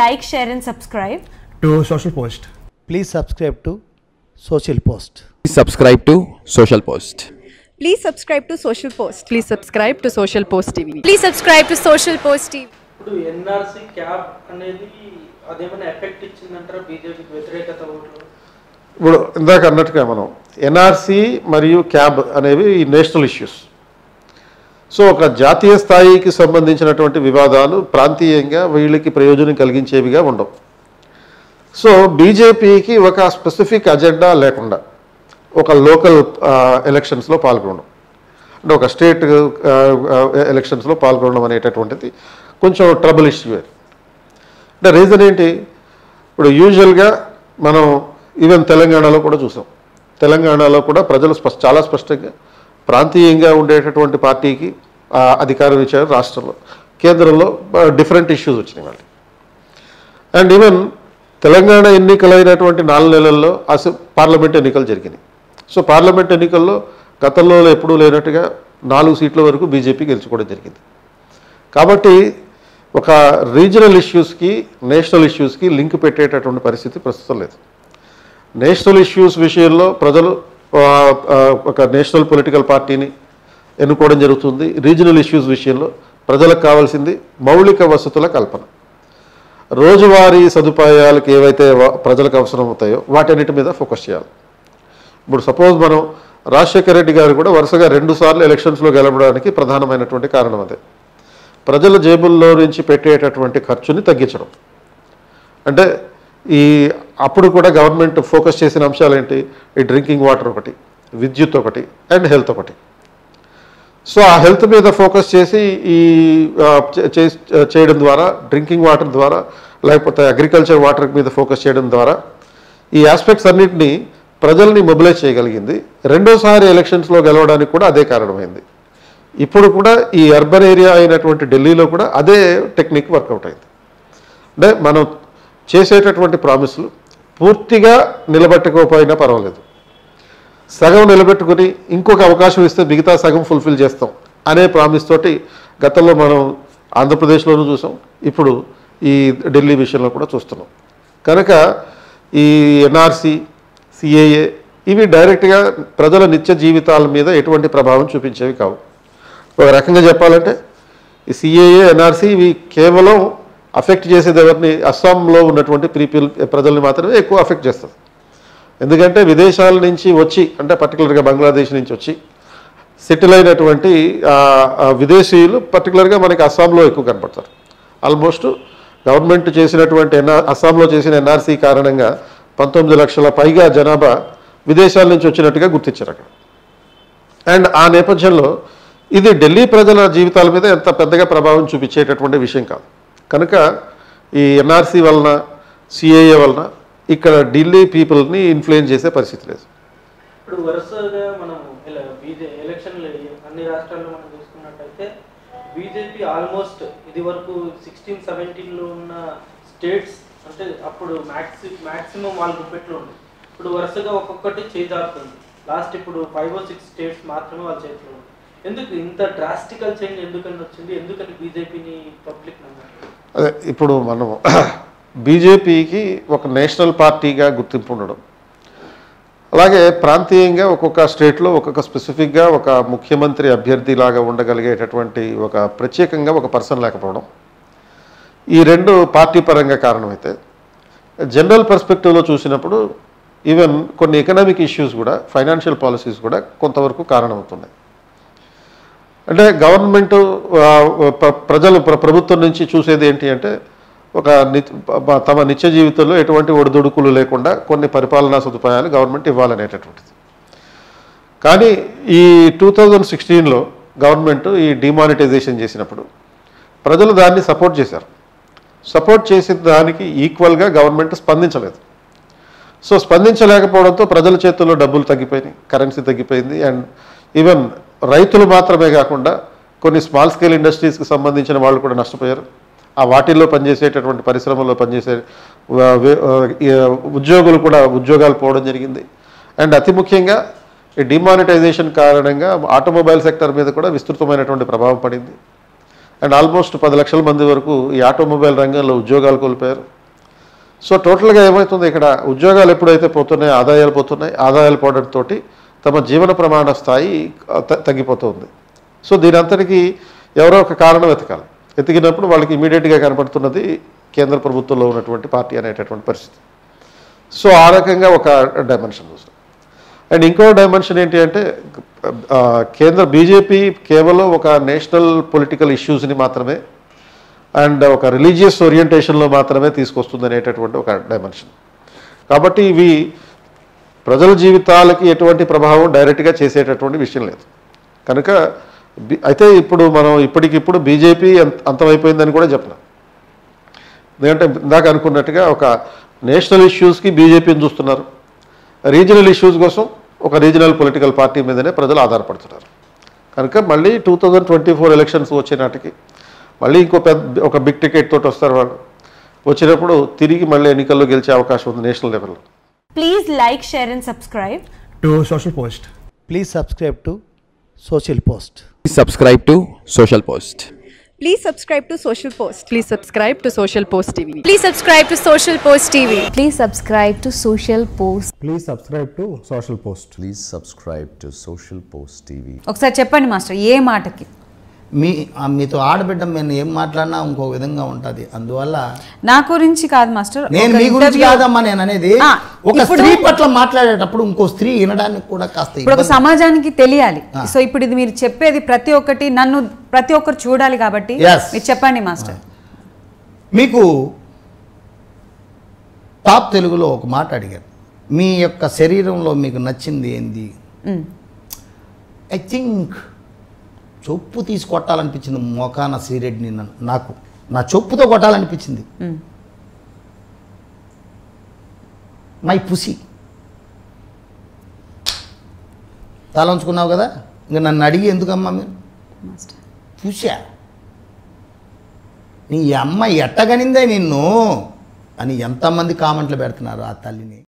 Like share and subscribe to social post please subscribe to social post please subscribe to social post please subscribe to social post please subscribe to social post TV please subscribe to social post TV ఇప్పుడు NRC CAB అనేది అదేమైనా effect ఇచ్చిందంటారా? బీజేపీకి వ్యతిరేకత ఇప్పుడు ఇందాక అన్నట్టుగా మనం NRC మరియు క్యాబ్ అనేవి నేషనల్ ఇష్యూస్ సో ఒక జాతీయ స్థాయికి సంబంధించినటువంటి వివాదాలు ప్రాంతీయంగా వీళ్ళకి ప్రయోజనం కలిగించేవిగా ఉండవు. సో బీజేపీకి ఒక స్పెసిఫిక్ అజెండా లేకుండా ఒక లోకల్ ఎలక్షన్స్లో పాల్గొనడం. అంటే ఒక స్టేట్ ఎలక్షన్స్లో పాల్గొనడం అనేటటువంటిది కొంచెం ట్రబుల్ ఇష్యూ అంటే రీజన్ ఏంటి? ఇప్పుడు యూజువల్గా మనం ఈవెన్ తెలంగాణలో కూడా చూసాం. తెలంగాణలో కూడా ప్రజలు స్పష్ట చాలా స్పష్టంగా ప్రాంతీయంగా ఉండేటటువంటి పార్టీకి అధికారం ఇచ్చారు రాష్ట్రంలో. కేంద్రంలో డిఫరెంట్ ఇష్యూస్ వచ్చినాయి వాళ్ళకి అండ్ ఈవెన్ తెలంగాణ ఎన్నికలైనటువంటి నాలుగు నెలల్లో అసలు పార్లమెంట్ ఎన్నికలు జరిగినాయి. సో పార్లమెంట్ ఎన్నికల్లో గతంలో ఎప్పుడూ లేనట్టుగా నాలుగు సీట్ల వరకు బీజేపీ గెలుచుకోవడం జరిగింది. కాబట్టి ఒక రీజనల్ ఇష్యూస్కి నేషనల్ ఇష్యూస్కి లింక్ పెట్టేటటువంటి పరిస్థితి ప్రస్తుతం లేదు. నేషనల్ ఇష్యూస్ విషయంలో ప్రజలు ఒక నేషనల్ పొలిటికల్ పార్టీని ఎన్నుకోవడం జరుగుతుంది రీజనల్ ఇష్యూస్ విషయంలో. ప్రజలకు కావాల్సింది మౌలిక వసతుల కల్పన. రోజువారీ సదుపాయాలకు ఏవైతే ప్రజలకు అవసరం అవుతాయో వాటన్నిటి మీద ఫోకస్ చేయాలి. ఇప్పుడు సపోజ్ మనం రాజశేఖర రెడ్డి గారు కూడా వరుసగా రెండుసార్లు ఎలక్షన్స్లో గెలవడానికి ప్రధానమైనటువంటి కారణం అదే. ప్రజల జేబుల్లో నుంచి పెట్టేటటువంటి ఖర్చుని తగ్గించడం. అంటే ఈ అప్పుడు కూడా గవర్నమెంట్ ఫోకస్ చేసిన అంశాలు ఏంటి? ఈ డ్రింకింగ్ వాటర్ ఒకటి విద్యుత్ ఒకటి అండ్ హెల్త్ ఒకటి. సో ఆ హెల్త్ మీద ఫోకస్ చేసి ఈ చేయడం ద్వారా డ్రింకింగ్ వాటర్ ద్వారా లేకపోతే అగ్రికల్చర్ వాటర్ మీద ఫోకస్ చేయడం ద్వారా ఈ ఆస్పెక్ట్స్ అన్నింటినీ ప్రజల్ని మొబిలైజ్ చేయగలిగింది. రెండోసారి ఎలక్షన్స్లో గెలవడానికి కూడా అదే కారణమైంది. ఇప్పుడు కూడా ఈ అర్బన్ ఏరియా అయినటువంటి ఢిల్లీలో కూడా అదే టెక్నిక్ వర్కౌట్ అయింది. అంటే మనం చేసేటటువంటి ప్రామిస్లు పూర్తిగా నిలబెట్టుకోకపోయినా పర్వాలేదు. సగం నిలబెట్టుకుని ఇంకొక అవకాశం ఇస్తే మిగతా సగం ఫుల్ఫిల్ చేస్తాం అనే ప్రామిస్ తోటి గతంలో మనం ఆంధ్రప్రదేశ్లోనూ చూసాం. ఇప్పుడు ఈ ఢిల్లీ విషయంలో కూడా చూస్తున్నాం. కనుక ఈ ఎన్ఆర్సీ సిఏఏ ఇవి డైరెక్ట్గా ప్రజల నిత్య జీవితాల మీద ఎటువంటి ప్రభావం చూపించేవి కావు. ఒక రకంగా చెప్పాలంటే ఈ సిఏఏ ఎన్ఆర్సీ ఇవి కేవలం అఫెక్ట్ చేసేది ఎవరిని అస్సాంలో ఉన్నటువంటి పీపుల్ ప్రజల్ని మాత్రమే ఎక్కువ అఫెక్ట్ చేస్తుంది. ఎందుకంటే విదేశాల నుంచి వచ్చి అంటే పర్టికులర్గా బంగ్లాదేశ్ నుంచి వచ్చి సెటిల్ అయినటువంటి విదేశీయులు పర్టికులర్గా మనకి అస్సాంలో ఎక్కువ కనపడతారు. ఆల్మోస్ట్ గవర్నమెంట్ చేసినటువంటి ఎన్ఆర్ అస్సాంలో చేసిన ఎన్ఆర్సీ కారణంగా పంతొమ్మిది లక్షల పైగా జనాభా విదేశాల నుంచి వచ్చినట్టుగా గుర్తించారు అక్కడ. అండ్ ఆ నేపథ్యంలో ఇది ఢిల్లీ ప్రజల జీవితాల మీద ఎంత పెద్దగా ప్రభావం చూపించేటటువంటి విషయం కాదు. కనుక ఈ ఎన్ఆర్సీ వలన సిఏఏ వలన ఇక్కడ ఢిల్లీ పీపుల్ని ఇన్ఫ్లుయెన్స్ చేసే పరిస్థితి లేదు. ఇప్పుడు వరుసగా మనం ఎలక్షన్లు అన్ని రాష్ట్రాల్లో మనం చూసుకున్నట్టయితే బీజేపీ ఆల్మోస్ట్ ఇది వరకు సిక్స్టీన్ సెవెంటీన్లో ఉన్న స్టేట్స్ అంటే అప్పుడు మ్యాక్సి మ్యాక్సిమం వాళ్ళ గుప్పెట్లో ఉంది. ఇప్పుడు వరుసగా ఒక్కొక్కటి చేజారుతుంది. లాస్ట్ ఇప్పుడు ఫైవ్ ఓ సిక్స్ స్టేట్స్ మాత్రమే వాళ్ళ చేతిలో ఉంది. ఎందుకు ఇంత డ్రాస్టికల్ చేంజ్ ఎందుకని వచ్చింది? ఎందుకని బీజేపీని పబ్లిక్ నమ్మారు అదే ఇప్పుడు మనం బీజేపీకి ఒక నేషనల్ పార్టీగా గుర్తింపు ఉండడం. అలాగే ప్రాంతీయంగా ఒక్కొక్క స్టేట్లో ఒక్కొక్క స్పెసిఫిక్గా ఒక ముఖ్యమంత్రి అభ్యర్థిలాగా ఉండగలిగేటటువంటి ఒక ప్రత్యేకంగా ఒక పర్సన్ లేకపోవడం. ఈ రెండు పార్టీ పరంగా కారణమైతే జనరల్ పర్స్పెక్టివ్లో చూసినప్పుడు ఈవెన్ కొన్ని ఎకనామిక్ ఇష్యూస్ కూడా ఫైనాన్షియల్ పాలసీస్ కూడా కొంతవరకు కారణమవుతున్నాయి. అంటే గవర్నమెంట్ ప్రజలు ప్ర- ప్రభుత్వం నుంచి చూసేది ఏంటి అంటే ఒక తమ నిత్య జీవితంలో ఎటువంటి ఒడిదుడుకులు లేకుండా కొన్ని పరిపాలనా సదుపాయాలు గవర్నమెంట్ ఇవ్వాలనేటటువంటిది. కానీ ఈ టూ థౌజండ్ సిక్స్టీన్లో గవర్నమెంట్ ఈ డిమానిటైజేషన్ చేసినప్పుడు ప్రజలు దాన్ని సపోర్ట్ చేశారు. సపోర్ట్ చేసిన దానికి ఈక్వల్గా గవర్నమెంట్ స్పందించలేదు. సో స్పందించలేకపోవడంతో ప్రజల చేతుల్లో డబ్బులు తగ్గిపోయినాయి కరెన్సీ తగ్గిపోయింది అండ్ ఈవెన్ రైతులు మాత్రమే కాకుండా కొన్ని స్మాల్ స్కేల్ ఇండస్ట్రీస్కి సంబంధించిన వాళ్ళు కూడా నష్టపోయారు. ఆ వాటిల్లో పనిచేసేటటువంటి పరిశ్రమల్లో పనిచేసే ఉద్యోగులు కూడా ఉద్యోగాలు పోవడం జరిగింది. అండ్ అతి ముఖ్యంగా ఈ డిమానిటైజేషన్ కారణంగా ఆటోమొబైల్ సెక్టర్ మీద కూడా విస్తృతమైనటువంటి ప్రభావం పడింది. అండ్ ఆల్మోస్ట్ పది లక్షల మంది వరకు ఈ ఆటోమొబైల్ రంగంలో ఉద్యోగాలు కోల్పోయారు. సో టోటల్గా ఏమవుతుంది? ఇక్కడ ఉద్యోగాలు ఎప్పుడైతే పోతున్నాయి ఆదాయాలు పోతున్నాయి ఆదాయాలు పోవడంతో తమ జీవన ప్రమాణ స్థాయి తగ్గిపోతుంది. సో దీని అంతటికీ ఎవరో ఒక కారణం వెతకాలి. వెతికినప్పుడు వాళ్ళకి ఇమీడియట్గా కనపడుతున్నది కేంద్ర ప్రభుత్వంలో ఉన్నటువంటి పార్టీ అనేటటువంటి పరిస్థితి. సో ఆ రకంగా ఒక డైమెన్షన్ చూస్తాం అండ్ ఇంకో డైమెన్షన్ ఏంటి అంటే కేంద్ర బీజేపీ కేవలం ఒక నేషనల్ పొలిటికల్ ఇష్యూస్ని మాత్రమే అండ్ ఒక రిలీజియస్ ఓరియంటేషన్లో మాత్రమే తీసుకొస్తుంది అనేటటువంటి ఒక డైమెన్షన్. కాబట్టి ఇవి ప్రజల జీవితాలకి ఎటువంటి ప్రభావం డైరెక్ట్గా చేసేటటువంటి విషయం లేదు. కనుక అయితే ఇప్పుడు మనం ఇప్పటికిప్పుడు బీజేపీ అంత అంతమైపోయిందని కూడా చెప్పలేం. ఎందుకంటే ఇందాక అనుకున్నట్టుగా ఒక నేషనల్ ఇష్యూస్కి బీజేపీని చూస్తున్నారు. రీజనల్ ఇష్యూస్ కోసం ఒక రీజనల్ పొలిటికల్ పార్టీ మీదనే ప్రజలు ఆధారపడుతున్నారు. కనుక మళ్ళీ two thousand twenty four elections వచ్చే నాటికి మళ్ళీ ఇంకో పెద్ద ఒక బిగ్ టికెట్ తోటి వస్తారు వాళ్ళు. వచ్చినప్పుడు తిరిగి మళ్ళీ ఎన్నికల్లో గెలిచే అవకాశం ఉంది నేషనల్ లెవెల్లో. Please like share and subscribe to social post please subscribe to social post please subscribe to social post please subscribe to social post please subscribe to social post TV please subscribe to social post TV please subscribe to social post please subscribe to social post please subscribe to social post TV ఒకసారి చెప్పండి master ఏ మాటకి? మీ మీతో ఆడబిడ్డ నేను ఏం మాట్లాడినా ఇంకో విధంగా ఉంటుంది. అందువల్ల నా గురించి కాదు మాస్టర్. నేను మీ గురించి కాదమ్మా నేను అనేది ఒక స్త్రీ పట్ల మాట్లాడేటప్పుడు ఇంకో స్త్రీ వినడానికి కూడా కాస్త ఇప్పుడు ఒక. సమాజానికి తెలియాలి. సో ఇప్పుడు ఇది మీరు చెప్పేది ప్రతి ఒక్కటి నన్ను ప్రతి ఒక్కరు చూడాలి కాబట్టి. మీరు చెప్పండి మాస్టర్. మీకు టాప్ తెలుగులో ఒక మాట అడిగారు. మీ యొక్క శరీరంలో మీకు నచ్చింది ఏంది? ఐ థింక్ చొప్పు తీసి కొట్టాలనిపించింది మోకాన శ్రీరెడ్డిని నన్ను నాకు. నా చొప్పుతో కొట్టాలనిపించింది. మై పుసి. తలంచుకున్నావు కదా? ఇంకా నన్ను అడిగి ఎందుకమ్మా మీరు? పుషా నీ అమ్మ ఎట్టగనిందే నిన్ను? అని ఎంతమంది కామెంట్లు పెడుతున్నారు ఆ తల్లిని.